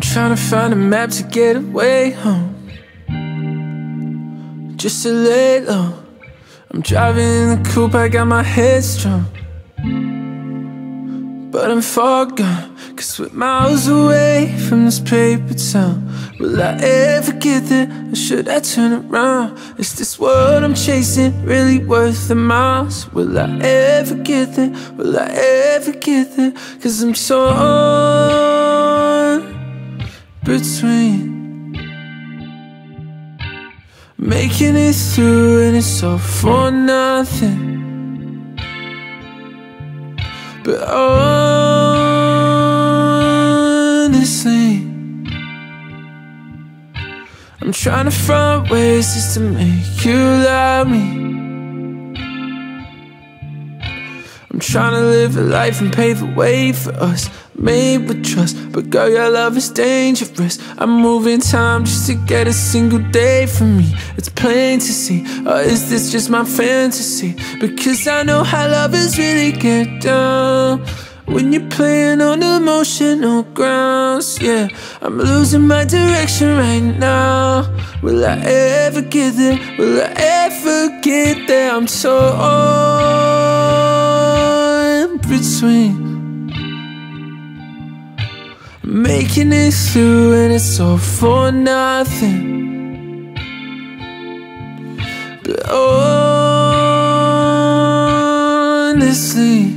trying to find a map to get away home. Just to lay low. I'm driving in the coupe, I got my head strong. But I'm far gone, cause we're miles away from this paper town. Will I ever get there, or should I turn around? Is this what I'm chasing really worth the miles? Will I ever get there, will I ever get there? Cause I'm torn between. Making it through and it's all for nothing. But honestly I'm trying to find ways just to make you love me trying to live a life and pave the way for us Made with trust, but girl your love is dangerous I'm moving time just to get a single day from me It's plain to see, or is this just my fantasy? Because I know how lovers really get down when you're playing on emotional grounds, yeah I'm losing my direction right now Will I ever get there? Will I ever get there? I'm torn between Making it through and it's all for nothing. But honestly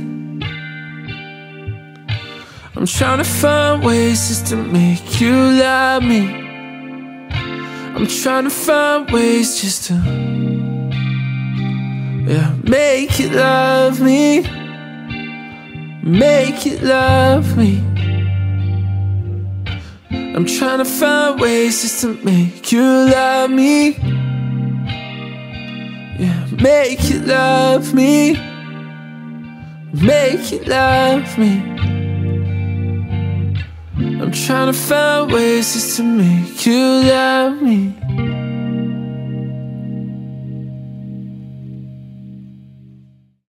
I'm trying to find ways just to make you love me. I'm trying to find ways just to Yeah, make you love me Make you love me. I'm trying to find ways just to make you love me. Yeah, make you love me. Make you love me. I'm trying to find ways just to make you love me